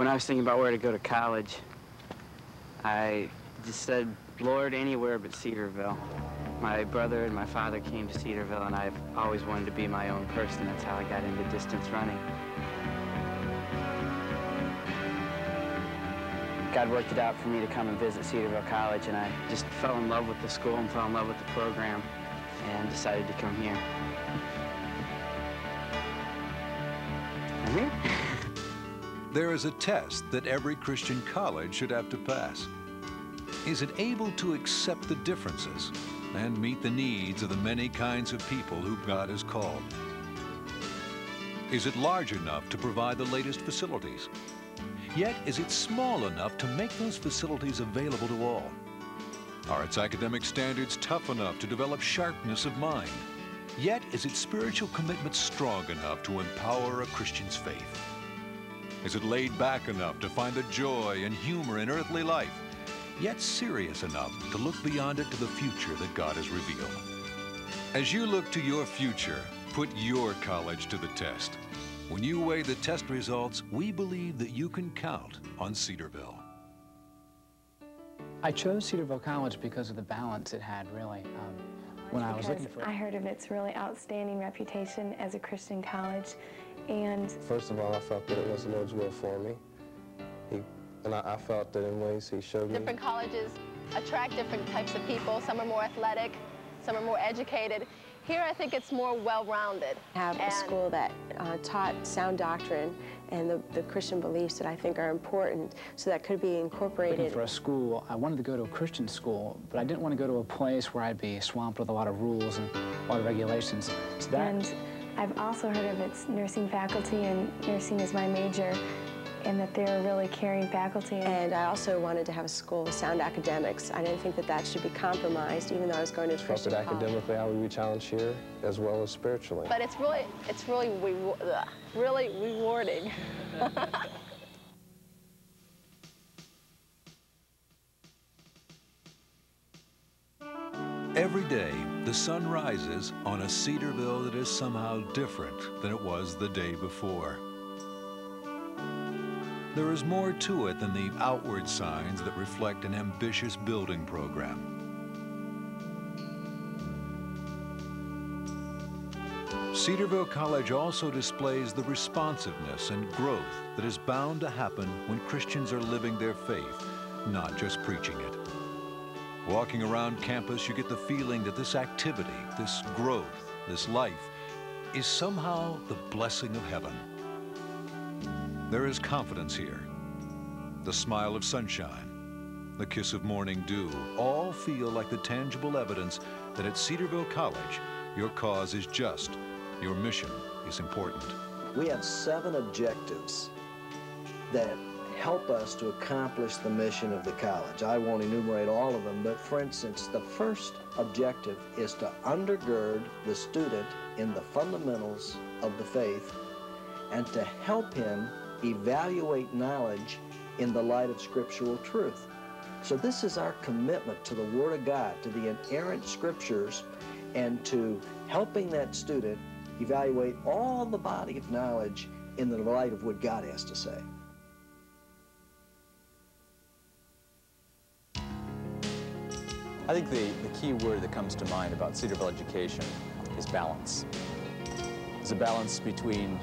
When I was thinking about where to go to college, I just said, Lord, anywhere but Cedarville. My brother and my father came to Cedarville, and I've always wanted to be my own person. That's how I got into distance running. God worked it out for me to come and visit Cedarville College, and I just fell in love with the school and fell in love with the program and decided to come here. I'm here. There is a test that every Christian college should have to pass. Is it able to accept the differences and meet the needs of the many kinds of people whom God has called? Is it large enough to provide the latest facilities? Yet, is it small enough to make those facilities available to all? Are its academic standards tough enough to develop sharpness of mind? Yet, is its spiritual commitment strong enough to empower a Christian's faith? Is it laid back enough to find the joy and humor in earthly life, yet serious enough to look beyond it to the future that God has revealed? As you look to your future, put your college to the test. When you weigh the test results, we believe that you can count on Cedarville. I chose Cedarville College because of the balance it had, really. Um, when I was looking for I heard of its really outstanding reputation as a Christian college and First of all, I felt that it was the Lord's will for me. He, and I, I felt that in ways He showed me. Different colleges attract different types of people. Some are more athletic, some are more educated. Here, I think it's more well-rounded. Have a school that uh, taught sound doctrine and the, the Christian beliefs that I think are important, so that could be incorporated. looking incorporated. for a school, I wanted to go to a Christian school, but I didn't want to go to a place where I'd be swamped with a lot of rules and a lot of regulations. So that, and I've also heard of its nursing faculty and nursing is my major and that they're really caring faculty. And I also wanted to have a school with sound academics. I didn't think that that should be compromised, even though I was going to a felt Christian that college. academically I would be challenged here as well as spiritually. But it's really, it's really, rewa- ugh, really rewarding. Every day, the sun rises on a Cedarville that is somehow different than it was the day before. There is more to it than the outward signs that reflect an ambitious building program. Cedarville College also displays the responsiveness and growth that is bound to happen when Christians are living their faith, not just preaching it. Walking around campus, you get the feeling that this activity, this growth, this life, is somehow the blessing of heaven. There is confidence here. The smile of sunshine, the kiss of morning dew, all feel like the tangible evidence that at Cedarville College, your cause is just, your mission is important. We have seven objectives that help us to accomplish the mission of the college. I won't enumerate all of them, but for instance, the first objective is to undergird the student in the fundamentals of the faith and to help him evaluate knowledge in the light of scriptural truth. So this is our commitment to the Word of God, to the inerrant scriptures, and to helping that student evaluate all the body of knowledge in the light of what God has to say. I think the, the key word that comes to mind about Cedarville education is balance. There's a balance between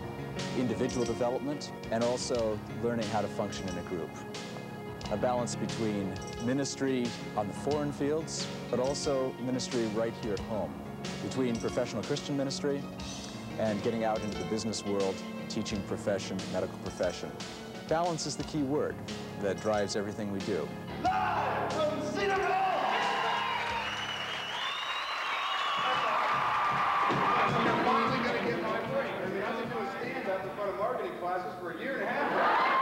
individual development and also learning how to function in a group. A balance between ministry on the foreign fields, but also ministry right here at home. Between professional Christian ministry and getting out into the business world, teaching profession, medical profession. Balance is the key word that drives everything we do. I'm stand-up in front of marketing classes for a year and a half.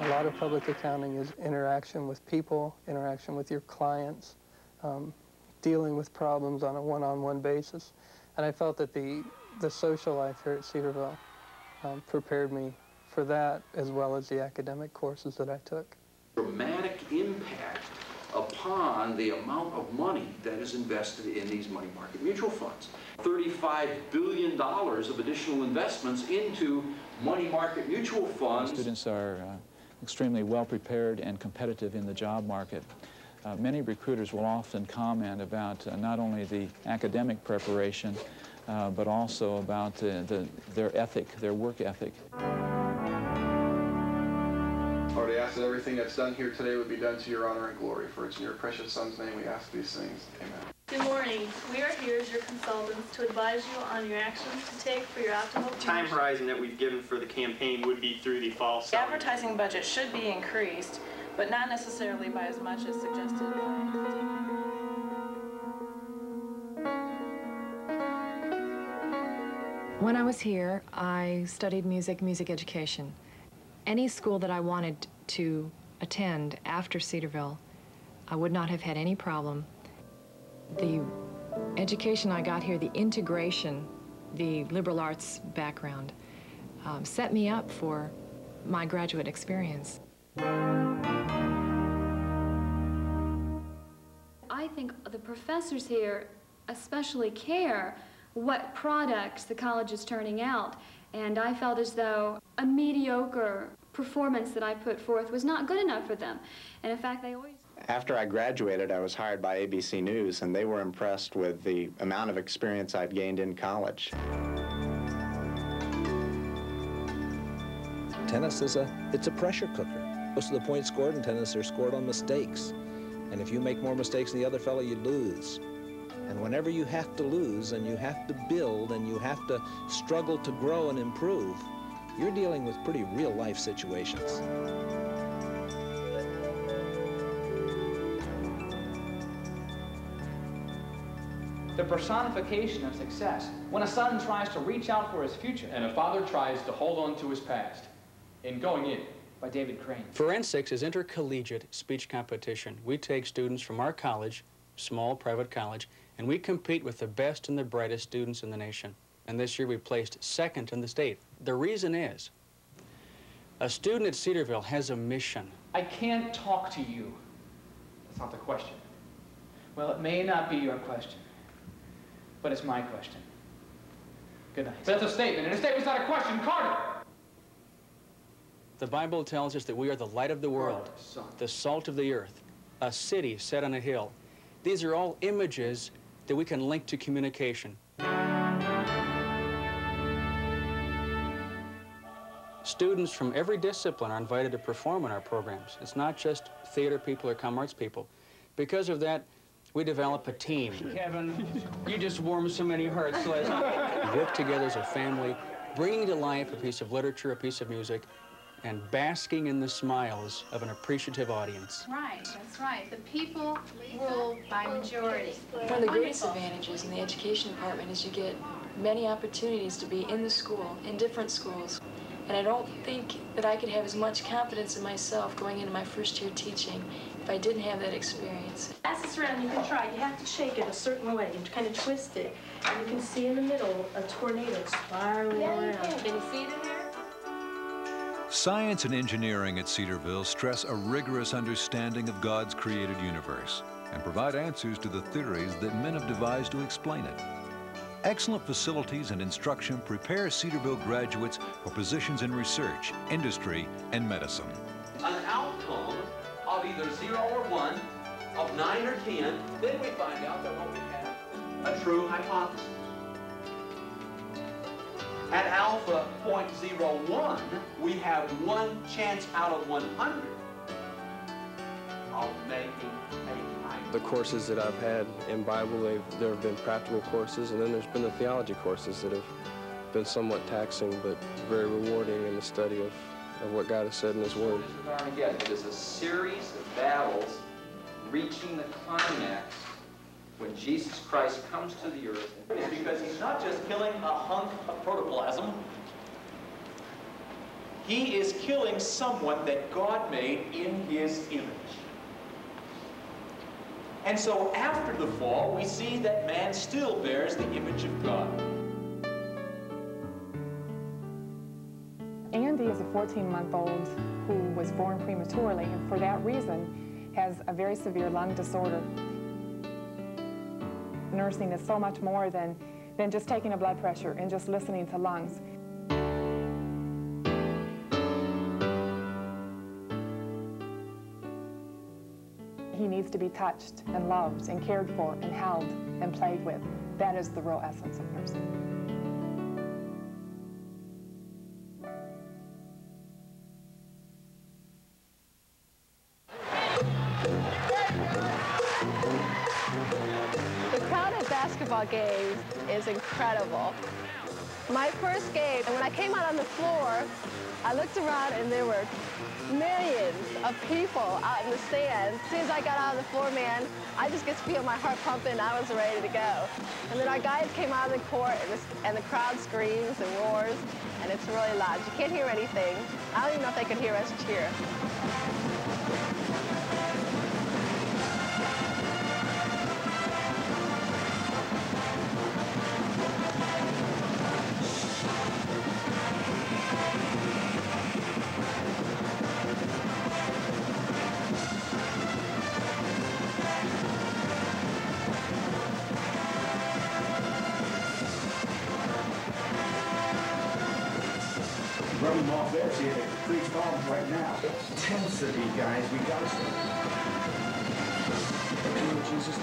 A lot of public accounting is interaction with people, interaction with your clients, um, dealing with problems on a one-on-one basis. And I felt that the, the social life here at Cedarville um, prepared me for that as well as the academic courses that I took. dramatic impact upon the amount of money that is invested in these money market mutual funds. $35 billion of additional investments into money market mutual funds. Students are uh, extremely well prepared and competitive in the job market. Uh, many recruiters will often comment about uh, not only the academic preparation, uh, but also about the, their ethic, their work ethic. Lord, I ask that everything that's done here today would be done to your honor and glory. For it's in your precious Son's name we ask these things. Amen. Good morning. We are here as your consultants to advise you on your actions to take for your optimal time horizon that we've given for the campaign would be through the fall The advertising budget should be increased, but not necessarily by as much as suggested by When I was here, I studied music, music education. Any school that I wanted to attend after Cedarville, I would not have had any problem. The education I got here, the integration, the liberal arts background, um, set me up for my graduate experience. I think the professors here especially care what products the college is turning out. And I felt as though a mediocre performance that I put forth was not good enough for them. And in fact, they always... After I graduated, I was hired by ABC News, and they were impressed with the amount of experience I'd gained in college. Tennis is a, it's a pressure cooker. Most of the points scored in tennis are scored on mistakes. And if you make more mistakes than the other fellow, you lose. And whenever you have to lose and you have to build and you have to struggle to grow and improve, you're dealing with pretty real life situations. The personification of success. When a son tries to reach out for his future. And a father tries to hold on to his past. In Going In. By David Crane. Forensics is intercollegiate speech competition. We take students from our college, small private college, and we compete with the best and the brightest students in the nation. And this year we placed second in the state. The reason is, a student at Cedarville has a mission. I can't talk to you. That's not the question. Well, it may not be your question, but it's my question. Good night. That's a statement, and a statement's not a question. Carter! The Bible tells us that we are the light of the world, the salt of the earth, a city set on a hill. These are all images that we can link to communication. Students from every discipline are invited to perform in our programs. It's not just theater people or com arts people. Because of that, we develop a team. Kevin, you just warmed so many hearts last night. Work together as a family, bringing to life a piece of literature, a piece of music, and basking in the smiles of an appreciative audience. Right, that's right. The people rule by majority. One of the greatest advantages in the education department is you get many opportunities to be in the school, in different schools. And I don't think that I could have as much confidence in myself going into my first year teaching if I didn't have that experience. Pass this around, you can try. You have to shake it a certain way and kind of twist it. And you can see in the middle a tornado spiraling yeah, around. Can you see it in there? Science and engineering at Cedarville stress a rigorous understanding of God's created universe and provide answers to the theories that men have devised to explain it. Excellent facilities and instruction prepare Cedarville graduates for positions in research, industry, and medicine. An outcome of either 0 or 1, of 9 or 10, then we find out that what we have, a true hypothesis. At alpha 0.01, we have one chance out of 100 The courses that I've had in Bible, there have been practical courses, and then there's been the theology courses that have been somewhat taxing, but very rewarding in the study of, of what God has said in His Word. It is a series of battles reaching the climax when Jesus Christ comes to the earth. Because he's not just killing a hunk of protoplasm, he is killing someone that God made in his image. And so after the fall, we see that man still bears the image of God. Andy is a 14-month-old who was born prematurely, and for that reason, has a very severe lung disorder. Nursing is so much more than, than just taking a blood pressure and just listening to lungs. He needs to be touched and loved and cared for and held and played with. That is the real essence of nursing. The crowd at basketball games is incredible. My first game, and when I came out on the floor, I looked around and there were millions of people out in the stands. As soon as I got out of the floor, man, I just could feel my heart pumping. I was ready to go. And then our guys came out of the court, and the, and the crowd screams and roars, and it's really loud. You can't hear anything. I don't even know if they could hear us cheer. Intensity, guys, we gotta start. Jesus,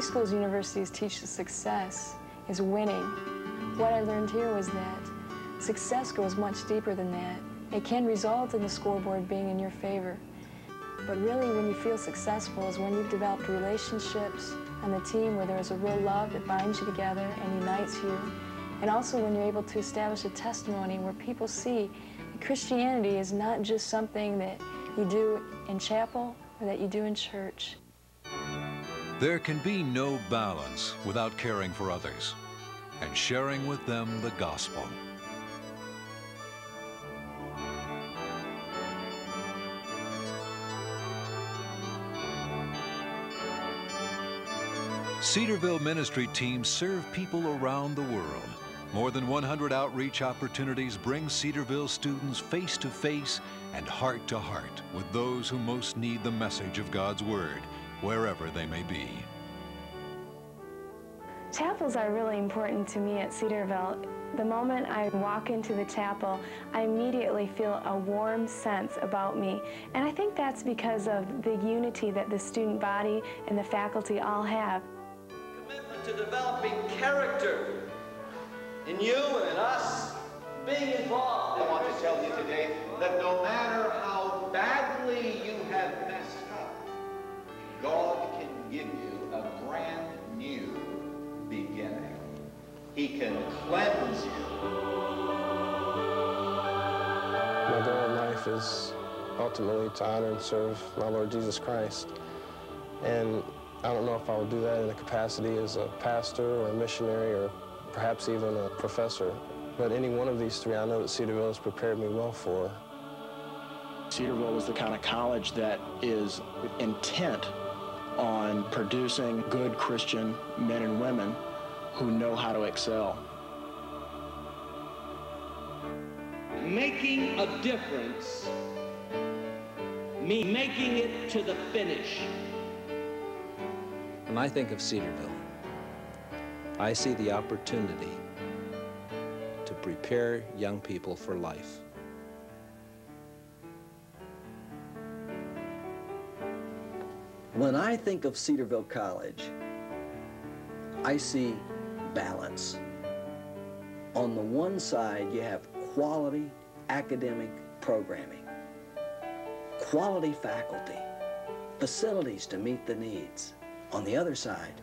Schools universities teach that success is winning. What I learned here was that success goes much deeper than that. It can result in the scoreboard being in your favor. But really, when you feel successful is when you've developed relationships on the team where there's a real love that binds you together and unites you. And also when you're able to establish a testimony where people see that Christianity is not just something that you do in chapel or that you do in church. There can be no balance without caring for others and sharing with them the gospel. Cedarville ministry teams serve people around the world. More than 100 outreach opportunities bring Cedarville students face to face and heart to heart with those who most need the message of God's Word, wherever they may be. Chapels are really important to me at Cedarville. The moment I walk into the chapel, I immediately feel a warm sense about me. And I think that's because of the unity that the student body and the faculty all have. Commitment to developing character in you and in us, being involved. I want to tell you today that no matter how badly you have messed up, God can give you a brand new beginning. He can cleanse you. My goal in life is ultimately to honor and serve my Lord Jesus Christ. And I don't know if I will do that in a capacity as a pastor or a missionary or perhaps even a professor. But any one of these three, I know that Cedarville has prepared me well for. Cedarville is the kind of college that is intent on producing good Christian men and women who know how to excel. Making a difference, me making it to the finish. When I think of Cedarville, I see the opportunity to prepare young people for life. When I think of Cedarville College, I see balance. On the one side, you have quality academic programming, quality faculty, facilities to meet the needs. On the other side,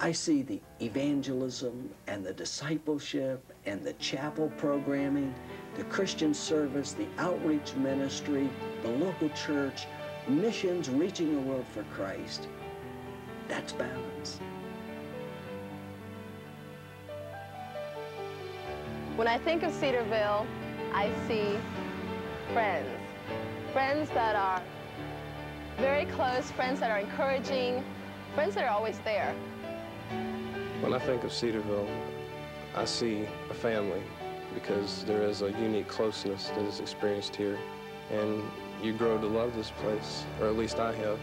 I see the evangelism and the discipleship and the chapel programming the Christian service, the outreach ministry, the local church, missions, reaching the world for Christ. That's balance. When I think of Cedarville, I see friends. Friends that are very close, friends that are encouraging, friends that are always there. When I think of Cedarville, I see a family because there is a unique closeness that is experienced here. And you grow to love this place, or at least I have.